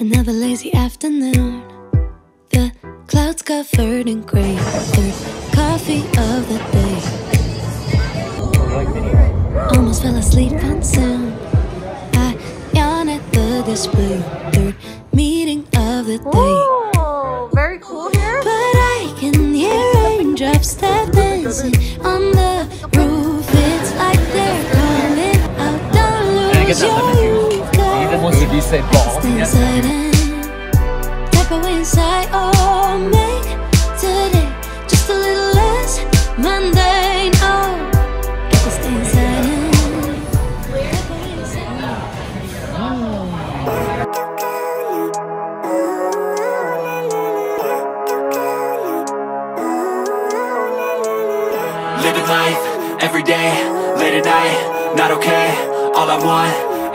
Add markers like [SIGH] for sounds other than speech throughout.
Another lazy afternoon. The clouds covered in gray. Third coffee of the day. Almost fell asleep on soon. I yawn at the display. Third meeting of the day. Oh, very cool here. But I can hear raindrops that dancing on the roof. It's like they're calling out, don't lose your roof. Would you say ball? Stay inside and tap away inside. Oh, make today just a little less mundane. Oh, gotta stay inside and tap away inside. Living life every day, late at night, not okay. All I want,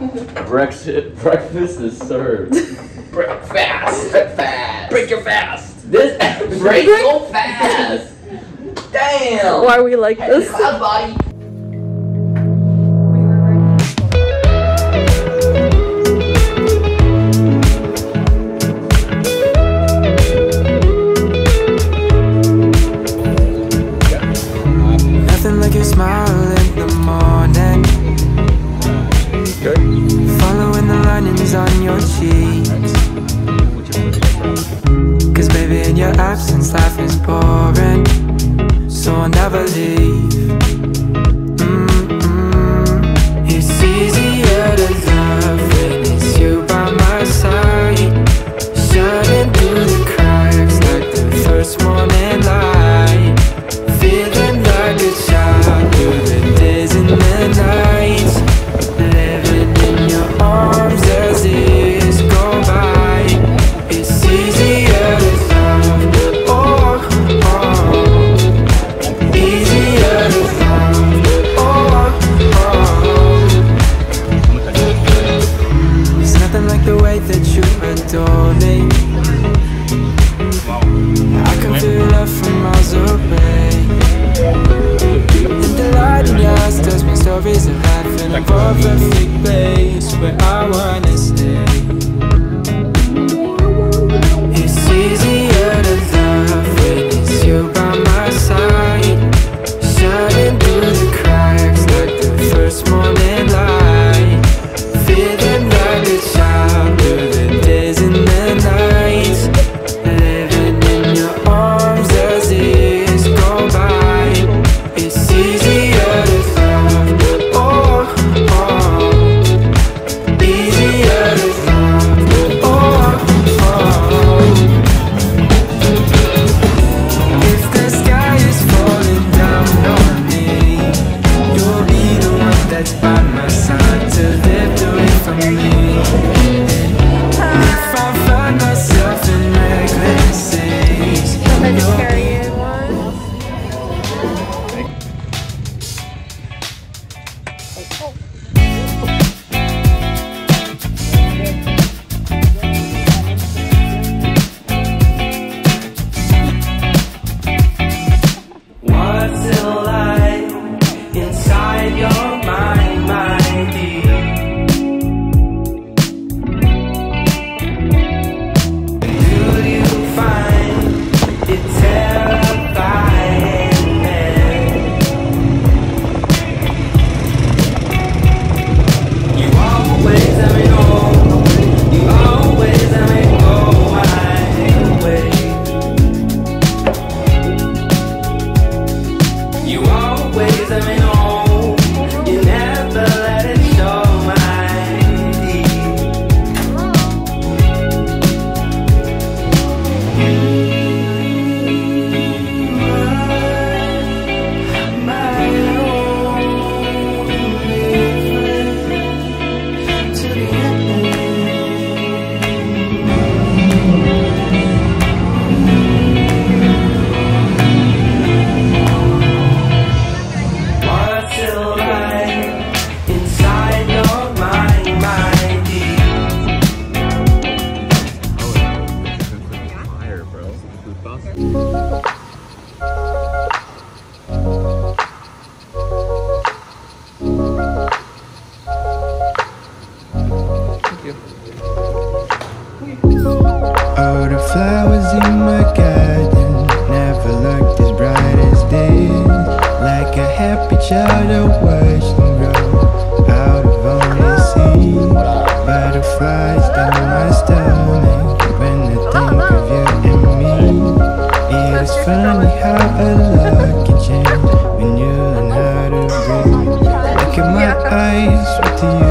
[LAUGHS] Breakfast, breakfast is served. Break fast. Break your fast. This [LAUGHS] break so fast. Damn. Why are we like this? Cloud body. Nothing linings on your cheeks. Cause baby, in your absence, life is boring. So I'll never leave. Stories of life in a perfect mm. place where I wanna grow out of. Butterflies down my stomach when I think of you and me. It is funny how a lot can change when you learn how to. Look my eyes, what you